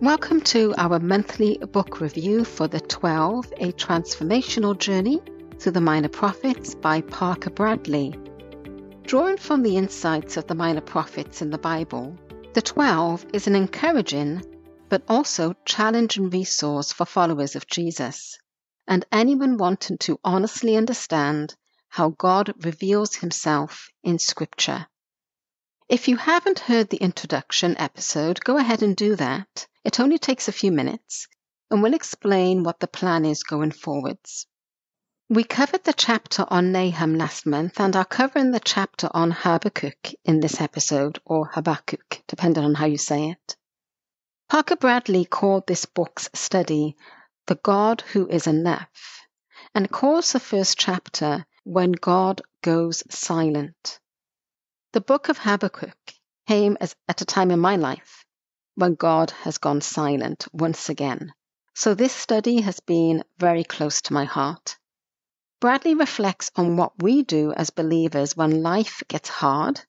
Welcome to our monthly book review for the 12 A Transformational Journey Through the Minor Prophets by Parker Bradley. Drawn from the insights of the minor prophets in the Bible, the 12 is an encouraging but also challenging resource for followers of Jesus and anyone wanting to honestly understand how God reveals himself in Scripture. If you haven't heard the introduction episode, go ahead and do that. It only takes a few minutes and we'll explain what the plan is going forwards. We covered the chapter on Nahum last month and are covering the chapter on Habakkuk in this episode, or Habakkuk, depending on how you say it. Parker Bradley called this book's study The God Who Is Enough and calls the first chapter When God Goes Silent. The book of Habakkuk came as, at a time in my life when God has gone silent once again. So this study has been very close to my heart. Bradley reflects on what we do as believers when life gets hard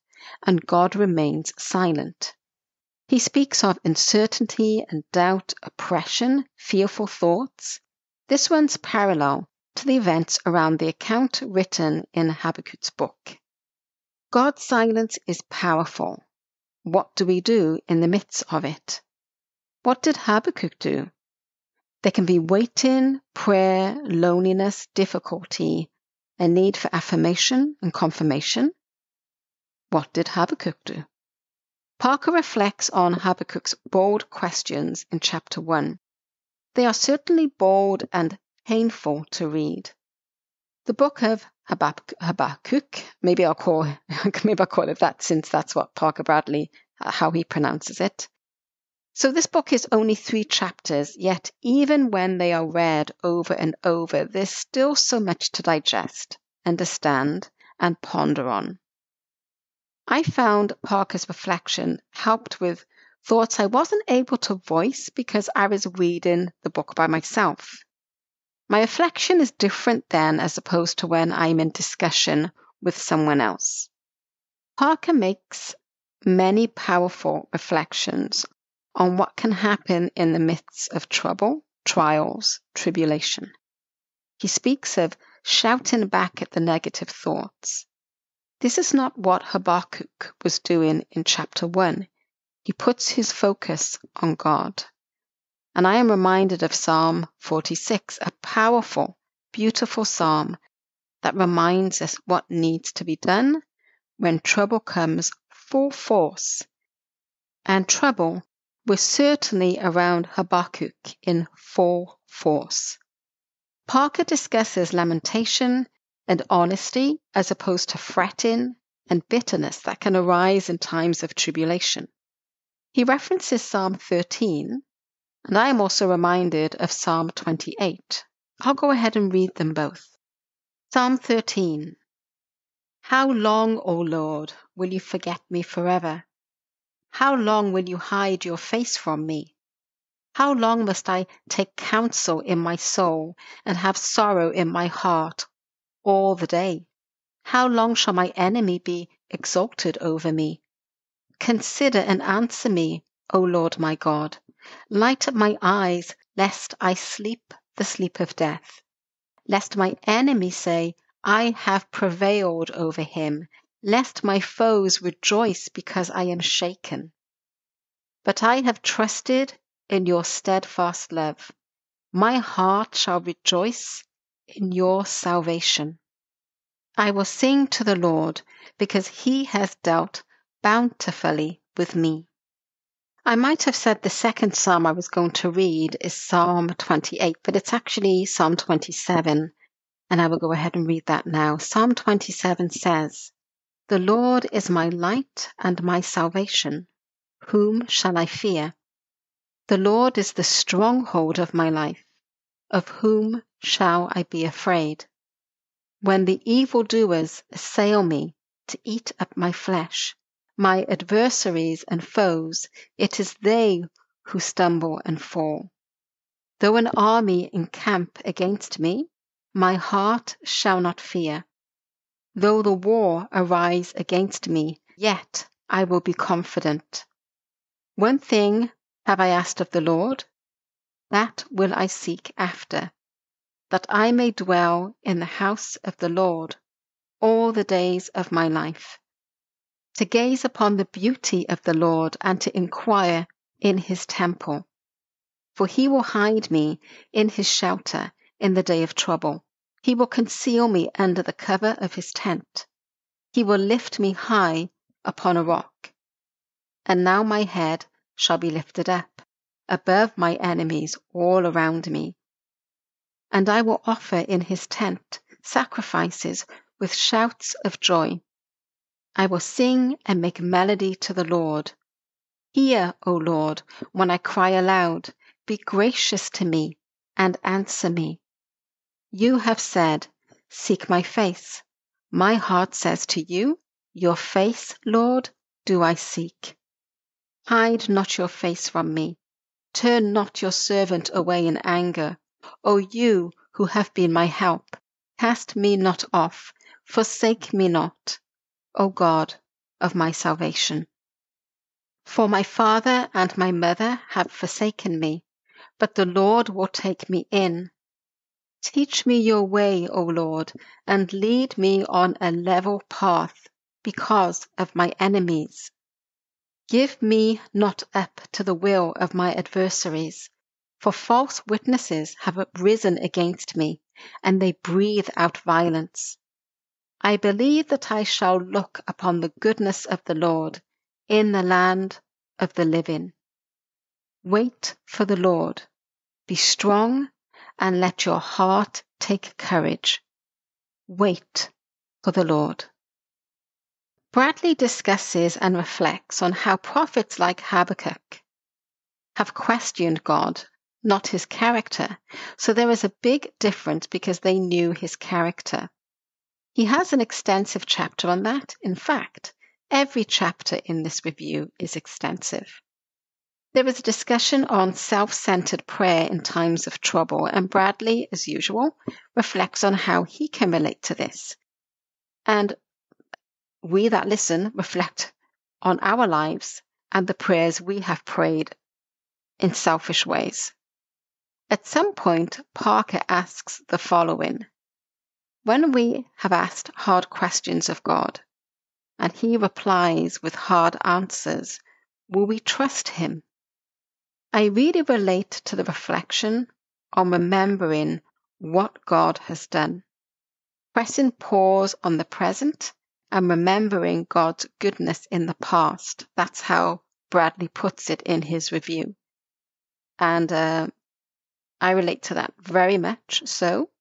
and God remains silent. He speaks of uncertainty and doubt, oppression, fearful thoughts. This runs parallel to the events around the account written in Habakkuk's book. God's silence is powerful. What do we do in the midst of it? What did Habakkuk do? There can be waiting, prayer, loneliness, difficulty, a need for affirmation and confirmation. What did Habakkuk do? Parker reflects on Habakkuk's bold questions in chapter 1. They are certainly bold and painful to read. The book of Habakkuk, maybe I'll call maybe I'll call it that since that's what Parker Bradley uh, how he pronounces it. So this book is only three chapters, yet even when they are read over and over, there's still so much to digest, understand, and ponder on. I found Parker's reflection helped with thoughts I wasn't able to voice because I was reading the book by myself. My reflection is different then as opposed to when I'm in discussion with someone else. Parker makes many powerful reflections on what can happen in the midst of trouble, trials, tribulation. He speaks of shouting back at the negative thoughts, this is not what Habakkuk was doing in chapter 1. He puts his focus on God. And I am reminded of Psalm 46, a powerful, beautiful psalm that reminds us what needs to be done when trouble comes full force. And trouble was certainly around Habakkuk in full force. Parker discusses lamentation and honesty as opposed to fretting and bitterness that can arise in times of tribulation. He references Psalm 13, and I am also reminded of Psalm 28. I'll go ahead and read them both. Psalm 13 How long, O Lord, will you forget me forever? How long will you hide your face from me? How long must I take counsel in my soul and have sorrow in my heart all the day? How long shall my enemy be exalted over me? Consider and answer me, O Lord my God. Light up my eyes, lest I sleep the sleep of death. Lest my enemy say, I have prevailed over him, lest my foes rejoice because I am shaken. But I have trusted in your steadfast love. My heart shall rejoice in your salvation. I will sing to the Lord because he has dealt bountifully with me. I might have said the second psalm I was going to read is Psalm 28, but it's actually Psalm 27. And I will go ahead and read that now. Psalm 27 says, The Lord is my light and my salvation. Whom shall I fear? The Lord is the stronghold of my life. Of whom shall I be afraid? When the evildoers assail me to eat up my flesh, my adversaries and foes, it is they who stumble and fall. Though an army encamp against me, my heart shall not fear. Though the war arise against me, yet I will be confident. One thing have I asked of the Lord? That will I seek after, that I may dwell in the house of the Lord all the days of my life, to gaze upon the beauty of the Lord and to inquire in his temple. For he will hide me in his shelter in the day of trouble. He will conceal me under the cover of his tent. He will lift me high upon a rock. And now my head shall be lifted up above my enemies all around me. And I will offer in his tent sacrifices with shouts of joy. I will sing and make melody to the Lord. Hear, O Lord, when I cry aloud. Be gracious to me and answer me. You have said, Seek my face. My heart says to you, Your face, Lord, do I seek. Hide not your face from me. Turn not your servant away in anger. O you who have been my help, cast me not off, forsake me not, O God of my salvation. For my father and my mother have forsaken me, but the Lord will take me in. Teach me your way, O Lord, and lead me on a level path because of my enemies. Give me not up to the will of my adversaries, for false witnesses have risen against me, and they breathe out violence. I believe that I shall look upon the goodness of the Lord in the land of the living. Wait for the Lord. Be strong and let your heart take courage. Wait for the Lord. Bradley discusses and reflects on how prophets like Habakkuk have questioned God, not his character. So there is a big difference because they knew his character. He has an extensive chapter on that. In fact, every chapter in this review is extensive. There is a discussion on self centered prayer in times of trouble, and Bradley, as usual, reflects on how he can relate to this. And we that listen reflect on our lives and the prayers we have prayed in selfish ways. At some point, Parker asks the following When we have asked hard questions of God, and he replies with hard answers, will we trust him? I really relate to the reflection on remembering what God has done, pressing pause on the present and remembering God's goodness in the past. That's how Bradley puts it in his review. And uh, I relate to that very much. So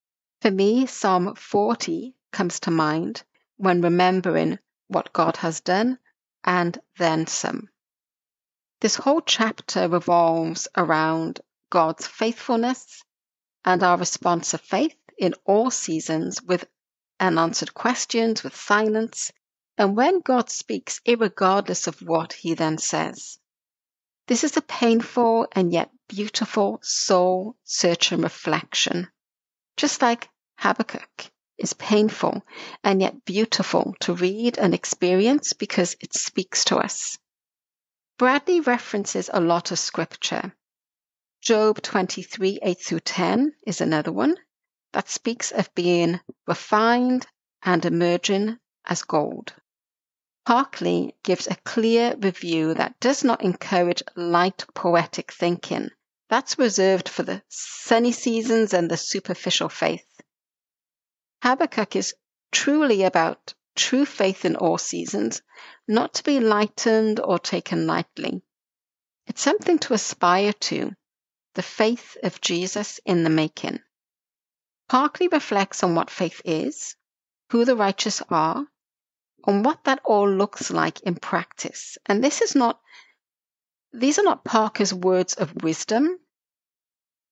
for me, Psalm 40 comes to mind when remembering what God has done and then some. This whole chapter revolves around God's faithfulness and our response of faith in all seasons with unanswered questions with silence, and when God speaks, regardless of what he then says. This is a painful and yet beautiful soul searching reflection, just like Habakkuk is painful and yet beautiful to read and experience because it speaks to us. Bradley references a lot of scripture. Job 23 8 through 10 is another one that speaks of being refined and emerging as gold. Parkley gives a clear review that does not encourage light poetic thinking. That's reserved for the sunny seasons and the superficial faith. Habakkuk is truly about true faith in all seasons, not to be lightened or taken lightly. It's something to aspire to, the faith of Jesus in the making. Parkley reflects on what faith is, who the righteous are, on what that all looks like in practice. And this is not, these are not Parker's words of wisdom.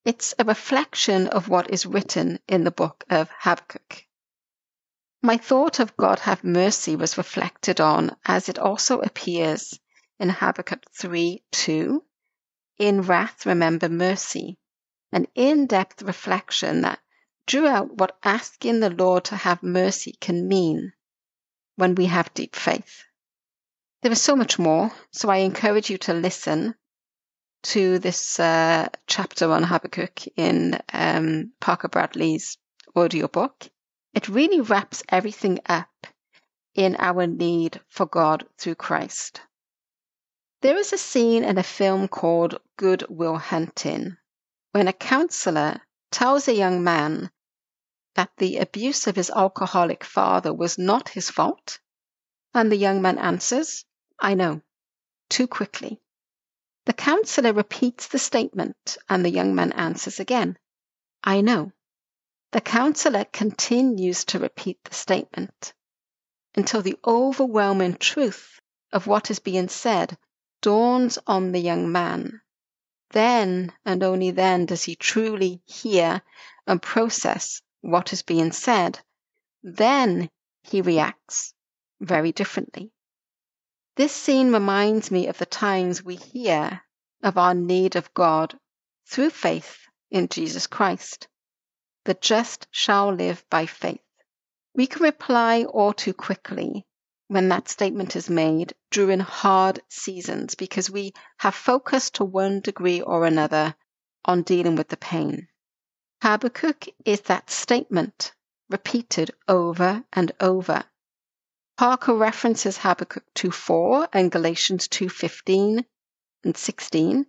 It's a reflection of what is written in the book of Habakkuk. My thought of God have mercy was reflected on as it also appears in Habakkuk 3 2. In wrath, remember mercy. An in depth reflection that drew out what asking the Lord to have mercy can mean when we have deep faith. There is so much more, so I encourage you to listen. To this uh, chapter on Habakkuk in um, Parker Bradley's audiobook, it really wraps everything up in our need for God through Christ. There is a scene in a film called Good Will Hunting when a counselor tells a young man that the abuse of his alcoholic father was not his fault, and the young man answers, I know, too quickly. The counselor repeats the statement, and the young man answers again, I know. The counselor continues to repeat the statement until the overwhelming truth of what is being said dawns on the young man. Then and only then does he truly hear and process what is being said. Then he reacts very differently. This scene reminds me of the times we hear of our need of God through faith in Jesus Christ. The just shall live by faith. We can reply all too quickly when that statement is made during hard seasons because we have focused to one degree or another on dealing with the pain. Habakkuk is that statement repeated over and over. Parker references Habakkuk 2:4 and Galatians 2:15 and 16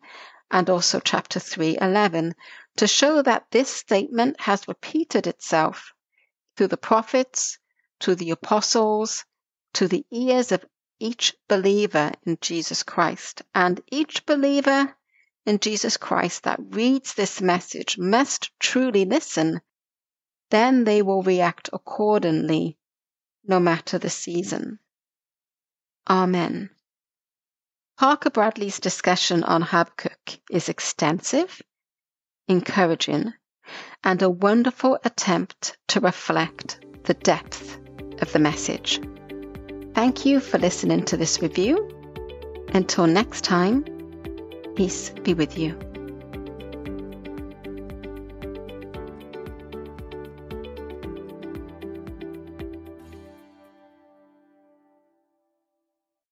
and also chapter 3:11 to show that this statement has repeated itself through the prophets, to the apostles, to the ears of each believer in Jesus Christ. And each believer in Jesus Christ that reads this message must truly listen. Then they will react accordingly no matter the season. Amen. Parker Bradley's discussion on Habakkuk is extensive, encouraging, and a wonderful attempt to reflect the depth of the message. Thank you for listening to this review. Until next time, peace be with you.